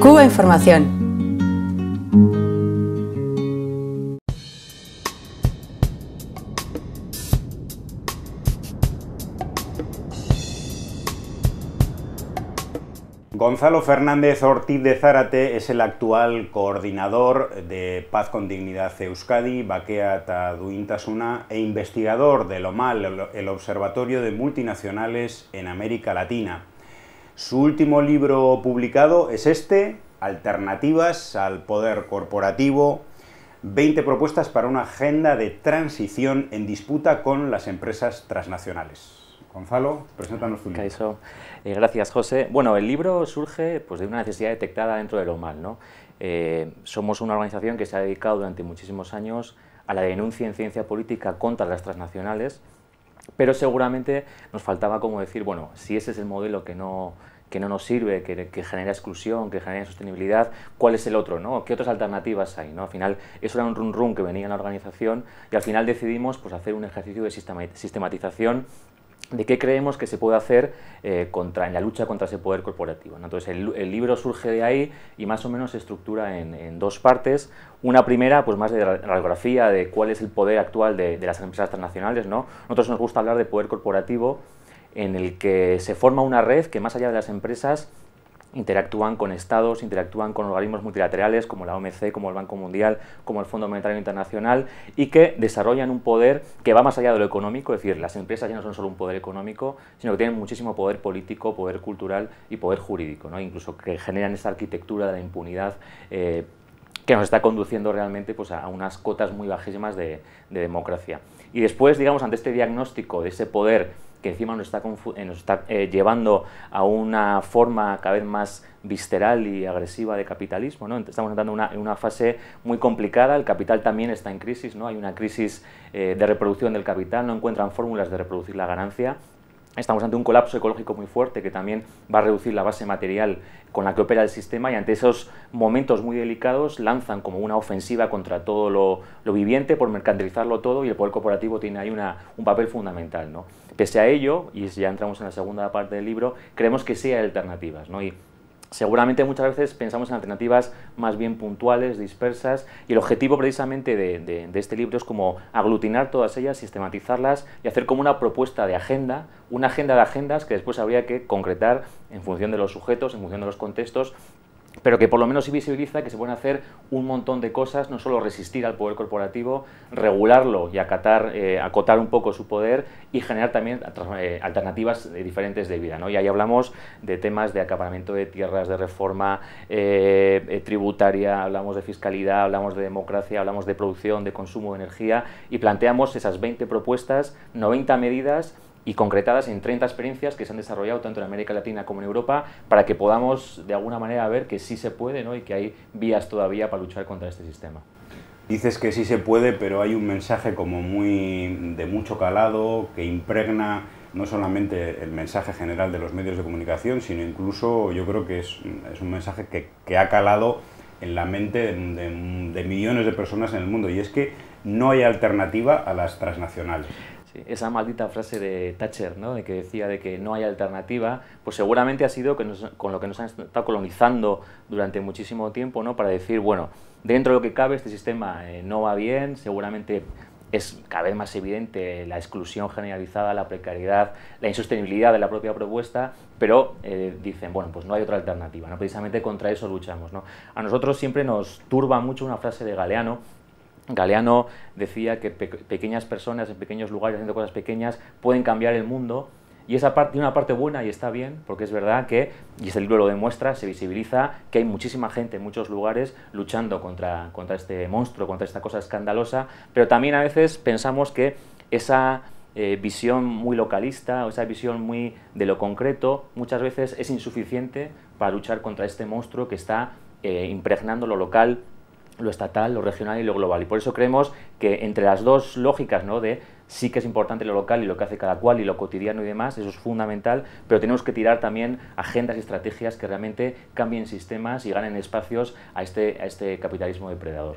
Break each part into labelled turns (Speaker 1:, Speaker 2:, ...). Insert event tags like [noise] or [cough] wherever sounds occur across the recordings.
Speaker 1: Cuba Información.
Speaker 2: Gonzalo Fernández Ortiz de Zárate es el actual coordinador de Paz con Dignidad Euskadi, Bakea Taduintasuna e investigador de LOMAL, el Observatorio de Multinacionales en América Latina. Su último libro publicado es este, Alternativas al Poder Corporativo, 20 propuestas para una agenda de transición en disputa con las empresas transnacionales. Gonzalo, preséntanos tu libro.
Speaker 3: Eh, gracias, José. Bueno, el libro surge pues, de una necesidad detectada dentro de lo mal. ¿no? Eh, somos una organización que se ha dedicado durante muchísimos años a la denuncia en ciencia política contra las transnacionales, pero seguramente nos faltaba como decir, bueno, si ese es el modelo que no, que no nos sirve, que, genera exclusión, que genera sostenibilidad, ¿cuál es el otro? ¿no? ¿Qué otras alternativas hay? ¿no? Al final, eso era un run run que venía en la organización y al final decidimos pues, hacer un ejercicio de sistematización de qué creemos que se puede hacer eh, contra, en la lucha contra ese poder corporativo. Entonces, el, libro surge de ahí y más o menos se estructura en, dos partes. Una primera, pues más de radiografía de cuál es el poder actual de, de las empresas transnacionales. ¿no? Nosotros nos gusta hablar de poder corporativo en el que se forma una red que más allá de las empresas interactúan con estados, interactúan con organismos multilaterales como la OMC, como el Banco Mundial, como el Fondo Monetario Internacional y que desarrollan un poder que va más allá de lo económico, es decir, las empresas ya no son solo un poder económico, sino que tienen muchísimo poder político, poder cultural y poder jurídico, ¿no? incluso que generan esa arquitectura de la impunidad eh, que nos está conduciendo realmente pues, a unas cotas muy bajísimas de, de democracia. Y después, digamos, ante este diagnóstico de ese poder que encima nos está, eh, nos está eh, llevando a una forma cada vez más visceral y agresiva de capitalismo. ¿no? Estamos entrando una, en una fase muy complicada, el capital también está en crisis, ¿no? hay una crisis eh, de reproducción del capital, no encuentran fórmulas de reproducir la ganancia Estamos ante un colapso ecológico muy fuerte que también va a reducir la base material con la que opera el sistema y ante esos momentos muy delicados lanzan como una ofensiva contra todo lo, viviente por mercantilizarlo todo y el poder corporativo tiene ahí una, un papel fundamental. ¿no? Pese a ello, y ya entramos en la segunda parte del libro, creemos que sí hay alternativas. ¿no? Y Seguramente muchas veces pensamos en alternativas más bien puntuales, dispersas, y el objetivo precisamente de, este libro es como aglutinar todas ellas, sistematizarlas y hacer como una propuesta de agenda, una agenda de agendas que después habría que concretar en función de los sujetos, en función de los contextos, pero que por lo menos sí visibiliza que se pueden hacer un montón de cosas, no solo resistir al poder corporativo, regularlo y acatar, eh, acotar un poco su poder y generar también eh, alternativas diferentes de vida. ¿no? Y ahí hablamos de temas de acaparamiento de tierras, de reforma eh, tributaria, hablamos de fiscalidad, hablamos de democracia, hablamos de producción, de consumo de energía y planteamos esas 20 propuestas, 90 medidas y concretadas en 30 experiencias que se han desarrollado tanto en América Latina como en Europa para que podamos de alguna manera ver que sí se puede ¿no? y que hay vías todavía para luchar contra este sistema.
Speaker 2: Dices que sí se puede, pero hay un mensaje como muy de mucho calado que impregna no solamente el mensaje general de los medios de comunicación, sino incluso yo creo que es, es un mensaje que, que, ha calado en la mente de, de millones de personas en el mundo y es que no hay alternativa a las transnacionales
Speaker 3: esa maldita frase de Thatcher, ¿no? de que decía de que no hay alternativa, pues seguramente ha sido con lo que nos han estado colonizando durante muchísimo tiempo, ¿no? para decir, bueno, dentro de lo que cabe este sistema eh, no va bien, seguramente es cada vez más evidente la exclusión generalizada, la precariedad, la insostenibilidad de la propia propuesta, pero eh, dicen, bueno, pues no hay otra alternativa, ¿no? precisamente contra eso luchamos. ¿no? A nosotros siempre nos turba mucho una frase de Galeano, Galeano decía que pequeñas personas en pequeños lugares haciendo cosas pequeñas pueden cambiar el mundo y esa parte tiene una parte buena y está bien, porque es verdad que, y ese libro lo demuestra, se visibiliza que hay muchísima gente en muchos lugares luchando contra, contra este monstruo, contra esta cosa escandalosa, pero también a veces pensamos que esa eh, visión muy localista o esa visión muy de lo concreto muchas veces es insuficiente para luchar contra este monstruo que está eh, impregnando lo local lo estatal, lo regional y lo global. Y por eso creemos que entre las dos lógicas, ¿no? de sí que es importante lo local y lo que hace cada cual y lo cotidiano y demás, eso es fundamental, pero tenemos que tirar también agendas y estrategias que realmente cambien sistemas y ganen espacios a este, a este capitalismo depredador.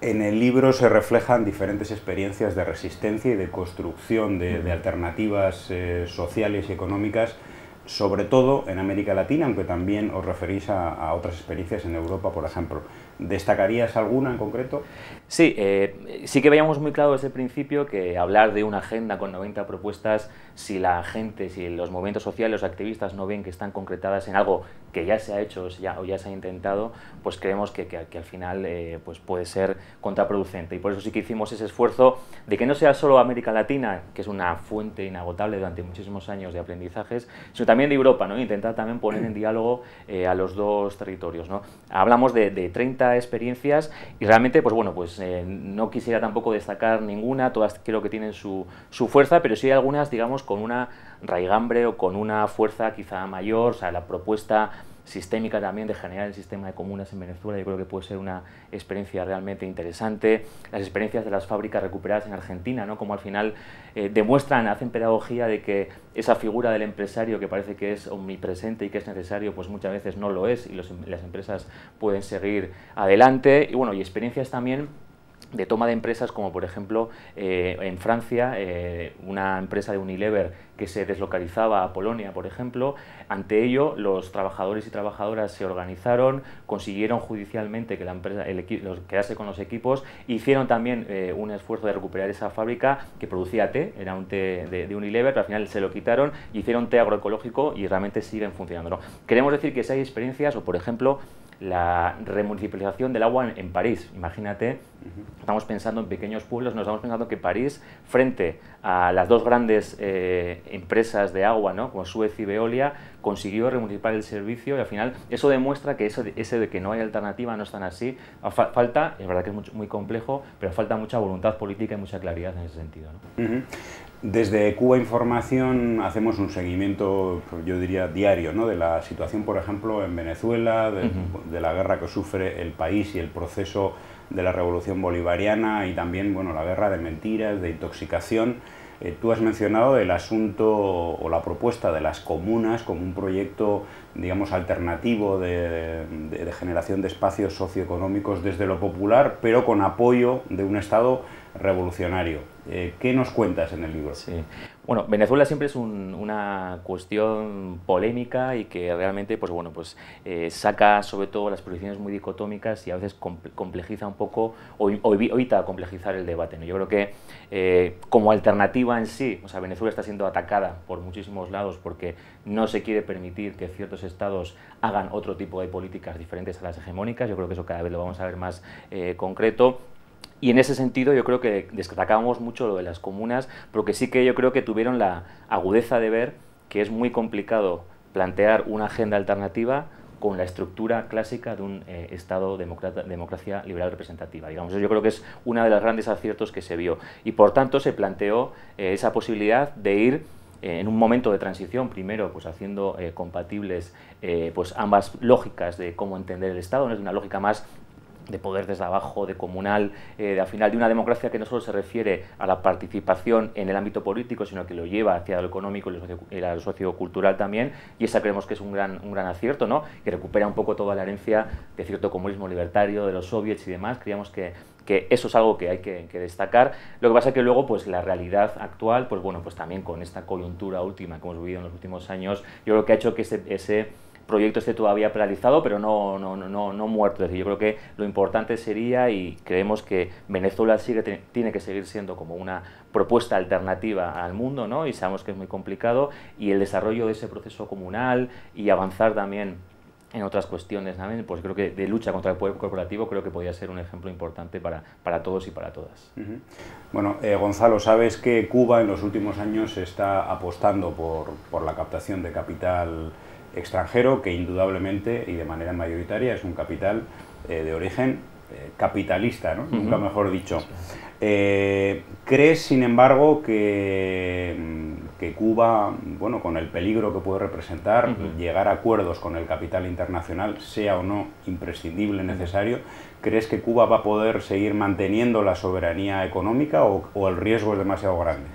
Speaker 2: En el libro se reflejan diferentes experiencias de resistencia y de construcción de, alternativas eh, sociales y económicas sobre todo en América Latina, aunque también os referís a, otras experiencias en Europa, por ejemplo. ¿Destacarías alguna en concreto?
Speaker 3: Sí, eh, sí que veíamos muy claro desde el principio que hablar de una agenda con 90 propuestas, si la gente, si los movimientos sociales, los activistas no ven que están concretadas en algo que ya se ha hecho o ya se ha intentado, pues creemos que, que, al final eh, pues puede ser contraproducente. Y por eso sí que hicimos ese esfuerzo de que no sea solo América Latina, que es una fuente inagotable durante muchísimos años de aprendizajes, sino también de Europa, ¿no? intentar también poner en [clears throat] diálogo eh, a los dos territorios. ¿no? Hablamos de, de 30 experiencias y realmente, pues bueno, pues eh, no quisiera tampoco destacar ninguna, todas creo que tienen su, su fuerza, pero sí hay algunas, digamos, con una raigambre o con una fuerza quizá mayor, o sea, la propuesta sistémica también de generar el sistema de comunas en Venezuela, yo creo que puede ser una experiencia realmente interesante. Las experiencias de las fábricas recuperadas en Argentina, ¿no? como al final eh, demuestran, hacen pedagogía de que esa figura del empresario que parece que es omnipresente y que es necesario, pues muchas veces no lo es y las empresas pueden seguir adelante. Y bueno, y experiencias también de toma de empresas como por ejemplo eh, en Francia eh, una empresa de Unilever que se deslocalizaba a Polonia por ejemplo ante ello los trabajadores y trabajadoras se organizaron consiguieron judicialmente que la empresa el los, quedase con los equipos hicieron también eh, un esfuerzo de recuperar esa fábrica que producía té era un té de, Unilever pero al final se lo quitaron hicieron té agroecológico y realmente siguen funcionando queremos decir que si hay experiencias o por ejemplo la remunicipalización del agua en, París. Imagínate, estamos pensando en pequeños pueblos, nos estamos pensando que París, frente a las dos grandes eh, empresas de agua, ¿no? como Suez y Veolia, consiguió remunicipar el servicio y al final eso demuestra que ese de que no hay alternativa no es tan así. Falta, es verdad que es muy, complejo, pero falta mucha voluntad política y mucha claridad en ese sentido.
Speaker 2: Desde Cuba Información hacemos un seguimiento, yo diría, diario, ¿no? de la situación, por ejemplo, en Venezuela, de, la guerra que sufre el país y el proceso de la revolución bolivariana y también bueno, la guerra de mentiras, de intoxicación. Eh, tú has mencionado el asunto o la propuesta de las comunas como un proyecto, digamos, alternativo de, de generación de espacios socioeconómicos desde lo popular, pero con apoyo de un Estado revolucionario. Eh, ¿Qué nos cuentas en el libro?
Speaker 3: Bueno, Venezuela siempre es una cuestión polémica y que realmente pues, bueno, pues, eh, saca sobre todo las posiciones muy dicotómicas y a veces complejiza un poco o, evita complejizar el debate. ¿no? Yo creo que eh, como alternativa en sí, o sea, Venezuela está siendo atacada por muchísimos lados porque no se quiere permitir que ciertos estados hagan otro tipo de políticas diferentes a las hegemónicas. Yo creo que eso cada vez lo vamos a ver más concreto y en ese sentido yo creo que destacábamos mucho lo de las comunas, porque sí que yo creo que tuvieron la agudeza de ver que es muy complicado plantear una agenda alternativa con la estructura clásica de un eh, Estado democracia liberal representativa. Digamos, yo creo que es uno de los grandes aciertos que se vio. Y por tanto se planteó eh, esa posibilidad de ir eh, en un momento de transición, primero pues haciendo compatibles pues ambas lógicas de cómo entender el Estado, no es una lógica más de poder desde abajo, de comunal, eh, de, al final de una democracia que no solo se refiere a la participación en el ámbito político, sino que lo lleva hacia lo económico y lo, sociocultural también, y esa creemos que es un gran, un gran acierto, ¿no? que recupera un poco toda la herencia de cierto comunismo libertario, de los soviets y demás, creíamos que, que eso es algo que hay que, destacar. Lo que pasa es que luego pues la realidad actual, pues bueno, pues también con esta coyuntura última que hemos vivido en los últimos años, yo creo que ha hecho que ese proyecto esté todavía paralizado, pero no, no, no, no muerto. Es yo creo que lo importante sería, y creemos que Venezuela sigue, tiene que seguir siendo como una propuesta alternativa al mundo, ¿no? y sabemos que es muy complicado, y el desarrollo de ese proceso comunal y avanzar también en otras cuestiones también, pues creo que de lucha contra el poder corporativo creo que podría ser un ejemplo importante para, para todos y para todas.
Speaker 2: Bueno, eh, Gonzalo, sabes que Cuba en los últimos años está apostando por, por la captación de capital extranjero que indudablemente y de manera mayoritaria es un capital eh, de origen eh, capitalista, ¿no? nunca mejor dicho. Eh, ¿Crees, sin embargo, que, mm, que, Cuba, bueno, con el peligro que puede representar, llegar a acuerdos con el capital internacional, sea o no imprescindible, necesario, ¿crees que Cuba va a poder seguir manteniendo la soberanía económica o el riesgo es demasiado grande?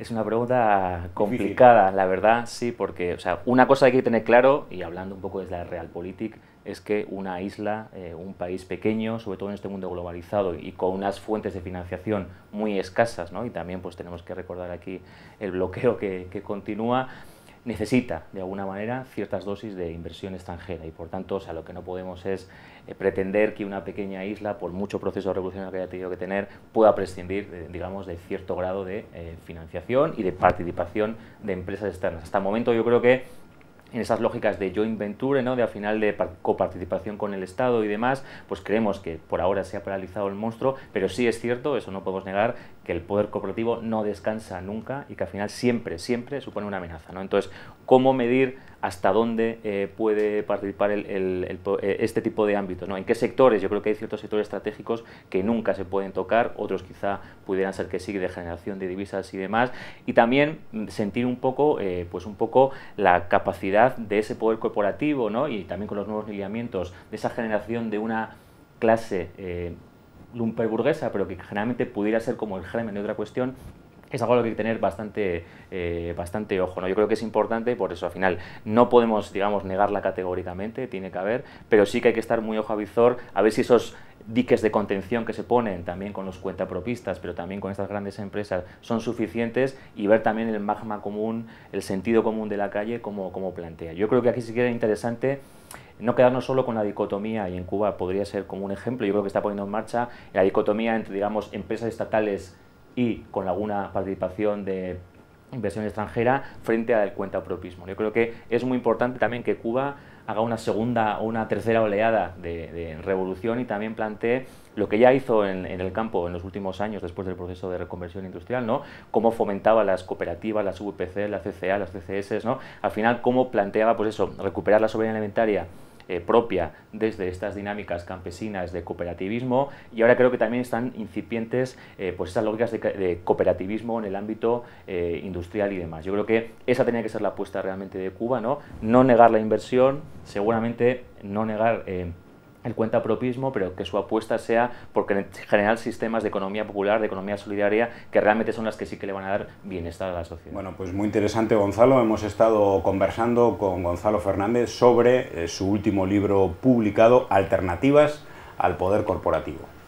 Speaker 3: Es una pregunta complicada, la verdad, sí, porque o sea, una cosa hay que tener claro, y hablando un poco desde la Realpolitik, es que una isla, eh, un país pequeño, sobre todo en este mundo globalizado y con unas fuentes de financiación muy escasas, ¿no? y también pues tenemos que recordar aquí el bloqueo que, que continúa, necesita de alguna manera ciertas dosis de inversión extranjera y por tanto o sea, lo que no podemos es eh, pretender que una pequeña isla, por mucho proceso revolucionario que haya tenido que tener, pueda prescindir digamos, de cierto grado de eh, financiación y de participación de empresas externas. Hasta el momento yo creo que en esas lógicas de joint venture, ¿no? de al final de coparticipación con el Estado y demás, pues creemos que por ahora se ha paralizado el monstruo, pero sí es cierto, eso no podemos negar, que el poder cooperativo no descansa nunca y que al final siempre, siempre supone una amenaza. ¿no? Entonces, ¿cómo medir hasta dónde eh, puede participar eh, este tipo de ámbitos? ¿no? ¿En qué sectores? Yo creo que hay ciertos sectores estratégicos que nunca se pueden tocar, otros quizá pudieran ser que sí, de generación de divisas y demás, y también sentir un poco, eh, pues un poco la capacidad de ese poder corporativo ¿no? y también con los nuevos lineamientos de esa generación de una clase lumperburguesa, pero que generalmente pudiera ser como el germen de otra cuestión, es algo a lo que hay que tener bastante, eh, bastante ojo. ¿no? Yo creo que es importante, por eso al final no podemos, digamos, negarla categóricamente, tiene que haber, pero sí que hay que estar muy ojo a visor a ver si esos diques de contención que se ponen también con los cuentapropistas, pero también con estas grandes empresas, son suficientes y ver también el magma común, el sentido común de la calle como, como plantea. Yo creo que aquí sí que era interesante no quedarnos solo con la dicotomía, y en Cuba podría ser como un ejemplo, yo creo que está poniendo en marcha la dicotomía entre, digamos, empresas estatales y con alguna participación de inversión extranjera frente al cuentapropismo. Yo creo que es muy importante también que Cuba haga una segunda o una tercera oleada de, revolución y también plantee lo que ya hizo en, el campo en los últimos años después del proceso de reconversión industrial, ¿no? Cómo fomentaba las cooperativas, las VPC, las CCA, las CCS, ¿no? Al final, cómo planteaba, pues eso, recuperar la soberanía alimentaria eh, propia desde estas dinámicas campesinas de cooperativismo y ahora creo que también están incipientes eh, pues esas lógicas de, cooperativismo en el ámbito eh, industrial y demás. Yo creo que esa tenía que ser la apuesta realmente de Cuba, ¿no? No negar la inversión, seguramente no negar el cuenta propismo, pero que su apuesta sea por generar sistemas de economía popular, de economía solidaria, que realmente son las que sí que le van a dar bienestar a la sociedad.
Speaker 2: Bueno, pues muy interesante, Gonzalo. Hemos estado conversando con Gonzalo Fernández sobre eh, su último libro publicado, Alternativas al Poder Corporativo.